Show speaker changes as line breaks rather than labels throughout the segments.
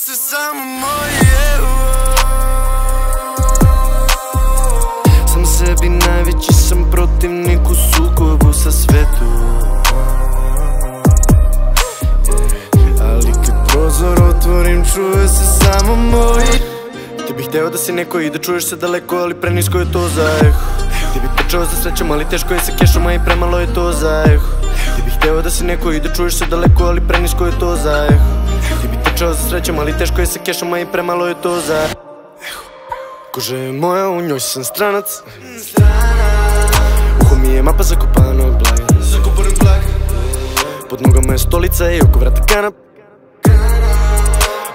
si samo moje Sam sebi najveći sam protivnik u sukobu sa svetom. Ali kad prozor otvorim čuje se samo moj. Ti bih hteo da si neko i da čuješ se daleko Ali prenisko je to za eho. Ti bih trčao za srećom ali teško je sa kešom A i premalo je to za eho. Ti bih hteo da si neko i da čuješ se daleko Ali prenisko je to za eho Trčao za srećom ali teško je sa kešom i premalo je to za Koža je moja, u njoj sam stranac. Uho mi je mapa Zakopanim blaga Pod nogama je stolica i oko vrata kanap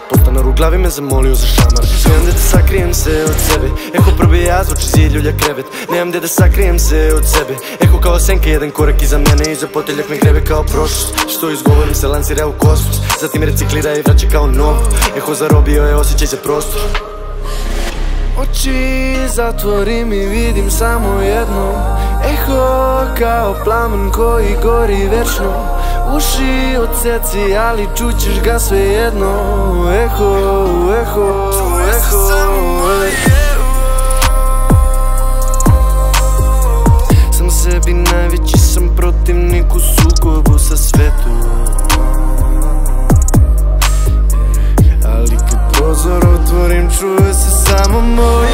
Podstanar u glavi me zamolio za šamar. Nemam gde da sakrijem se od sebe. Eho probija zvuči zid ljulja krevet. Nemam gde da sakrijem se od sebe. Eho kao senka jedan korak iza mene Iza poteljak me grebe kao prošlost. Što izgovorim se lansira u kosmos. Zatim reciklira i vraća kao novo Eho zarobio je osjećaj za prostor. Oči zatvorim i vidim samo jedno. Eho kao plamen koji gori večno. Uši odseci ali čućeš ga sve jedno Eho, eho, eho. Sam sebi najveći sam protivnik u sukobu sa svetom. Ali kad prozor otvorim čuje se samo moj.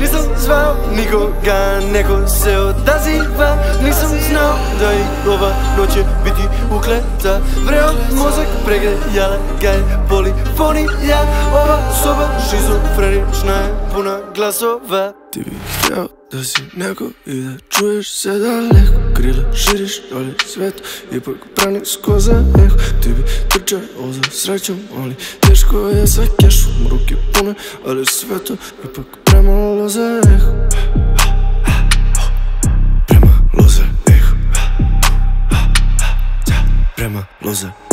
Nisam zvao nikoga, neko se odaziva. Nisam znao da i ova noć će biti ukleta. Vreo mozak pregrejala ga je polifonija Ova soba šizofrenična je puna glasova. Ti bih htio da si neko i da čuješ se daleko. Krila širiš dolje svet, ipak pranisko za eho. Ti bi trčao za srećom, ali teško je sa kešom. Ruke pune, ali sve to ipak premalo za eho Premalo